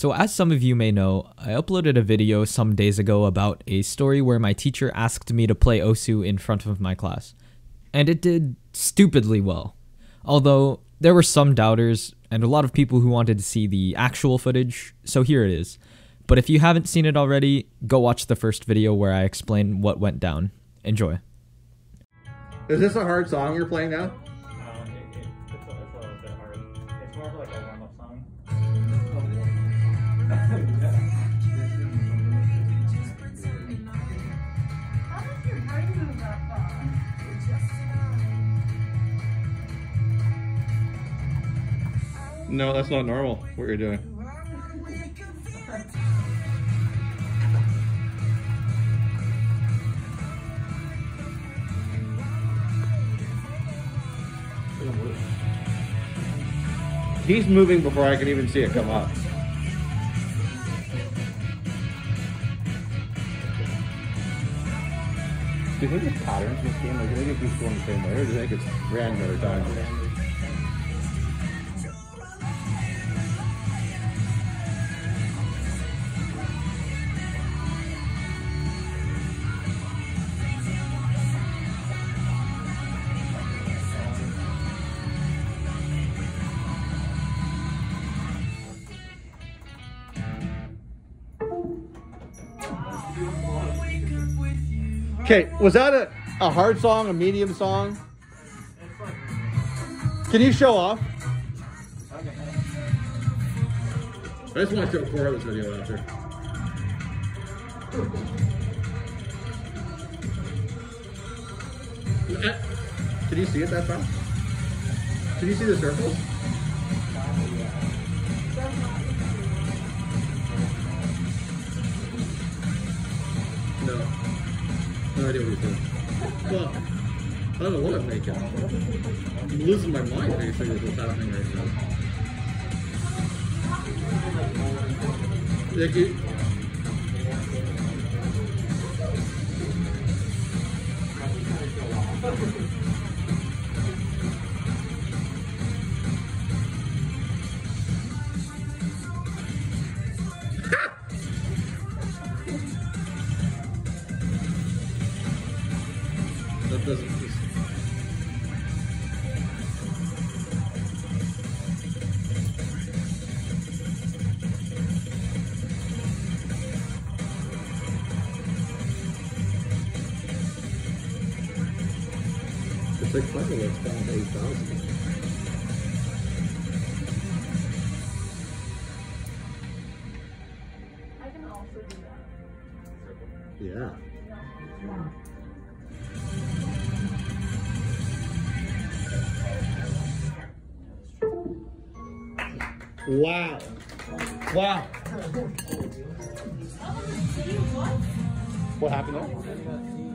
So, as some of you may know, I uploaded a video some days ago about a story where my teacher asked me to play Osu in front of my class. And it did stupidly well. Although, there were some doubters and a lot of people who wanted to see the actual footage, so here it is. But if you haven't seen it already, go watch the first video where I explain what went down. Enjoy. Is this a hard song you're playing now? Um, it, it, it's, a, it's a bit hard. It's more of like a warm-up song. No, that's not normal, what you're doing. He's moving before I can even see it come up. Do you think there's patterns in this game? Like, do you think it keeps going the same way, or do you think it's random every time? Okay, was that a, a hard song, a medium song? Can you show off? I just want to show Cora this video after. Did you see it that fast? Did you see the circles? Idea what doing. Well, I don't know what I'm making. I'm losing my mind basically with what's happening right now. Like you, just... It's like fireworks down to 8,000. I can also do that. Yeah. Wow. Wow. What happened there?